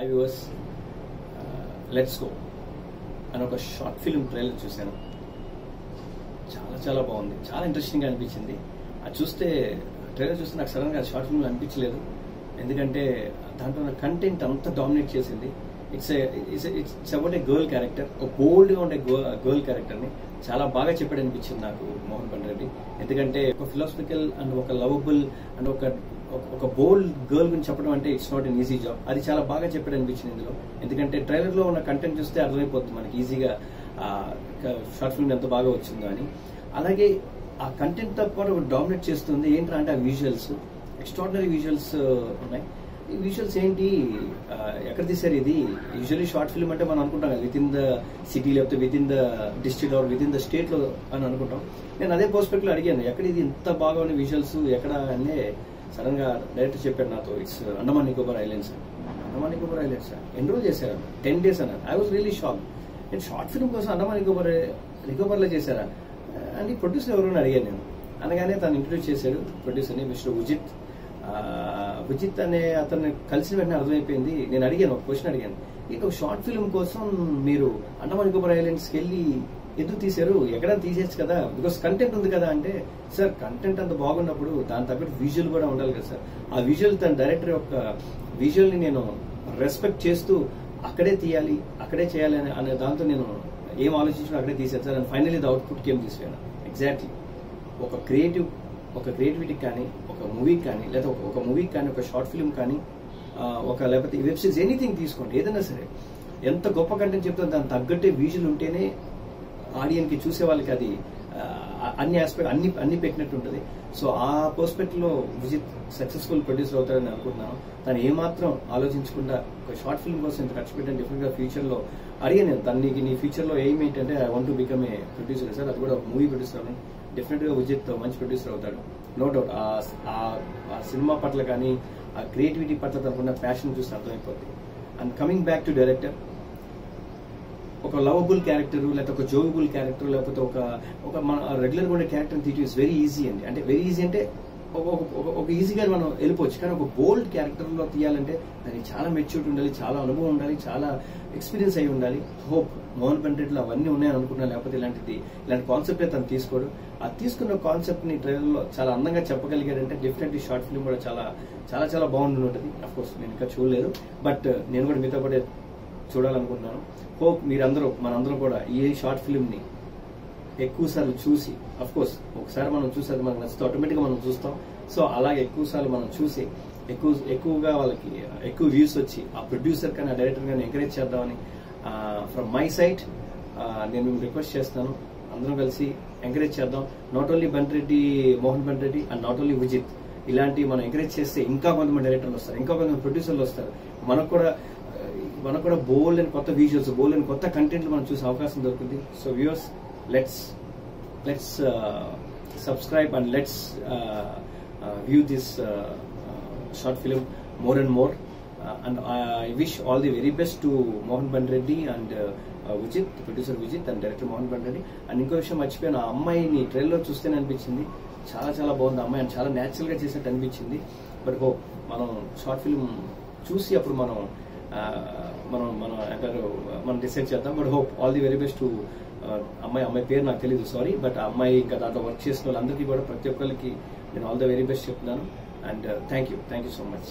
I viewers let's go అని ఒక short film trailer చూశాను. చాలా చాలా బాగుంది. చాలా ఇంట్రెస్టింగ్ అనిపించింది. అది చూస్తే ట్రైలర్ చూస్తే నాకు సడన్గా షార్ట్ ఫిల్మ్ అనిపించలేదు. ఎందుకంటే దాంట్లో ఉన్న కంటెంట్ అంతా డామినేట్ చేసింది. It's it's about a girl character ఒక బోల్డ్గా ఉండే గర్ల్ క్యారెక్టర్ని చాలా బాగా చెప్పాడు అనిపించింది నాకు మోహన్ పండ్ రెడ్డి ఎందుకంటే ఒక ఫిలాసఫికల్ అండ్ ఒక లవబుల్ అండ్ ఒక ఒక బోల్డ్ గర్ల్ గురించి చెప్పడం అంటే it's not an easy job అది చాలా బాగా చెప్పాడు అనిపించింది ఇందులో. ఎందుకంటే ట్రైలర్లో ఉన్న కంటెంట్ చూస్తే అర్థమైపోతుంది మనకి ఈజీగా షార్ట్ ఫిల్మ్ ఎంత బాగా వచ్చిందో అని. అలాగే ఆ కంటెంట్తో పాటు డామినేట్ చేస్తుంది ఏంటంటే అంటే ఆ విజువల్స్ ఎక్స్ట్రాడినరీ విజువల్స్ ఉన్నాయి. విజువల్స్ ఏంటి ఎక్కడ తీశారు ఇది? యూజువల్లీ షార్ట్ ఫిల్మ్ అంటే మనం అనుకుంటాం విత్ ఇన్ ద సిటీ లేకపోతే within the district or within the స్టేట్లో అని అనుకుంటాం. నేను అదే పర్స్పెక్ట్లో అడిగాను ఎక్కడ ఇది ఇంత బాగా ఉన్న విజువల్స్ ఎక్కడ అంటే సడన్గా డైరెక్టర్ చెప్పారు నాతో. It's Andaman Nicobar islands Andaman Nicobar islands ఎన్ని రోజులు చేశారు. టెన్ డేస్ అన్నారు. ఐ వాస్ రియలీ షాక్ నేను షార్ట్ ఫిల్మ్ కోసం అండమాన్ నికోబార్ నికోబార్లో చేశారా అని ప్రొడ్యూసర్ ఎవరు అని అడిగాను నేను. అనగానే తను ఇంట్రడ్యూస్ చేశాడు ప్రొడ్యూసర్ని మిస్టర్ ఉజిత్ విజిత్ అనే అతన్ని కలిసిన వెంటనే అర్థమైపోయింది. నేను అడిగాను ఒక క్వశ్చన్ అడిగాను. ఇక ఒక షార్ట్ ఫిల్మ్ కోసం మీరు అండమాన్ నికోబార్ ఐలాండ్స్కి వెళ్ళి ఎందుకు తీశారు? ఎక్కడ తీసేయచ్చు కదా. బికాస్ కంటెంట్ ఉంది కదా అంటే సార్ కంటెంట్ అంత బాగున్నప్పుడు దాని తగ్గట్టు విజువల్ కూడా ఉండాలి కదా సార్ ఆ విజువల్ తన డైరెక్టర్ యొక్క విజువల్ని నేను రెస్పెక్ట్ చేస్తూ అక్కడే తీయాలి అక్కడే చేయాలి అనే అనే దాంతో నేను ఏం ఆలోచించినా అక్కడే తీసాను sir and finally the output came తీసుకున్నాను ఎగ్జాక్ట్లీ ఒక క్రియేటివ్ ఒక క్రియేటివిటీకి కానీ ఒక మూవీకి కానీ లేదా ఒక మూవీకి కానీ ఒక షార్ట్ ఫిల్మ్ కానీ ఒక లేకపోతే వెబ్ సిరీస్ ఎనీథింగ్ తీసుకోండి ఏదైనా సరే. ఎంత గొప్ప కంటెంట్ చెప్తే దానికి తగ్గట్టే విజువల్ ఉంటేనే ఆడియన్కి చూసే వాళ్ళకి అది అన్ని ఆస్పెక్ట్ అన్ని అన్ని పెట్టినట్టు ఉంటుంది. సో ఆ పర్స్పెక్టివ్లో విజిత్ సక్సెస్ఫుల్ ప్రొడ్యూసర్ అవుతారని అనుకుంటున్నాను తను ఏమాత్రం ఆలోచించకుండా ఒక షార్ట్ ఫిల్మ్ కోసం ఇంత ఖర్చు పెట్టాను డెఫినెట్గా ఫ్యూచర్లో అడిగాను నేను. తను నీకు నీ ఫ్యూచర్లో ఏం ఏంటంటే I want to become a producer sir? అది కూడా ఒక మూవీ ప్రొడ్యూసర్ అవును. డెఫినెట్గా విజిత్ మంచి ప్రొడ్యూసర్ అవుతాడు. నో డౌట్ ఆ సినిమా పట్ల కానీ ఆ క్రియేటివిటీ పట్ల తనకున్న ప్యాషన్ చూసి అర్థమైపోతుంది and coming back to director ఒక లవబుల్ క్యారెక్టర్ లేకపోతే ఒక జోవబుల్ క్యారెక్టర్ లేకపోతే ఒక ఒక మన రెగ్యులర్ ఉండే క్యారెక్టర్ తీయటం ఇస్ వెరీ ఈజీ అండి. అంటే వెరీ ఈజీ అంటే ఒక ఈజీగా మనం వెళ్ళిపోవచ్చు. కానీ ఒక బోల్డ్ క్యారెక్టర్లో తీయాలంటే దానికి చాలా మెచ్యూరిటీ ఉండాలి చాలా అనుభవం ఉండాలి చాలా ఎక్స్పీరియన్స్ అయి ఉండాలి. హోప్ మోహన్ పండ్రెడ్లో అవన్నీ ఉన్నాయని అనుకున్నా లేకపోతే ఇలాంటిది ఇలాంటి కాన్సెప్ట్ తను తీసుకోడు. ఆ తీసుకున్న కాన్సెప్ట్ని చాలా అందంగా చెప్పగలిగాడంటే డెఫినెట్లీ షార్ట్ ఫిల్మ్ కూడా చాలా చాలా చాలా బాగుంటుంది ఉంటుంది అఫ్ కోర్స్ నేను ఇంకా చూడలేదు. బట్ నేను కూడా మీతో పాటు చూడాలనుకుంటున్నాను. హోప్ మీరందరూ మనందరం కూడా ఈ షార్ట్ ఫిల్మ్ని చూసి అఫ్ కోర్స్ ఒకసారి మనం చూసి అది మనకు నచ్చితే ఆటోమేటిక్గా మనం చూస్తాం. సో అలాగే ఎక్కువసార్లు మనం చూసి ఎక్కువ ఎక్కువగా వాళ్ళకి ఎక్కువ వ్యూస్ వచ్చి ఆ ప్రొడ్యూసర్ కానీ ఆ డైరెక్టర్ కానీ ఎంకరేజ్ చేద్దామని ఫ్రమ్ మై సైట్ నేను రిక్వెస్ట్ చేస్తాను అందరం కలిసి ఎంకరేజ్ చేద్దాం. Not only Bandreddy Mohan Bandreddy and not only Vijith ఇలాంటి మనం ఎంకరేజ్ చేస్తే ఇంకా కొంతమంది డైరెక్టర్లు వస్తారు ఇంకా కొంతమంది ప్రొడ్యూసర్లు వస్తారు. మనకు కూడా మనకు కూడా బోల్డ్ అని కొత్త విజువల్స్ బోల్డ్ అని కొత్త కంటెంట్ మనం చూసే అవకాశం దొరుకుతుంది. So viewers let's let's subscribe and let's view this short film more and more and I wish all the very best to Mohan Bandreddy and Vijith producer Vijith and director Mohan Bandreddy and ఇంకో విషయం మర్చిపోయాను ఆ అమ్మాయిని trailer చూస్తేనే అనిపించింది. చాలా చాలా బాగుంది అమ్మాయి అని చాలా న్యాచురల్గా చేసినట్టు అనిపించింది. బట్ హో oh, మనం షార్ట్ ఫిల్మ్ చూసి అప్పుడు మనం మనం మనం అంటారు మనం డిసైడ్ చేద్దాం. But hope all the very best to అమ్మాయి అమ్మాయి పేరు నాకు తెలియదు సారీ బట్ ఆ అమ్మాయి ఇంకా దాంట్లో వర్క్ చేసిన వాళ్ళందరికీ కూడా ప్రతి ఒక్కరికి నేను ఆల్ ద వెరీ బెస్ట్ చెప్తున్నాను. And thank you thank you so much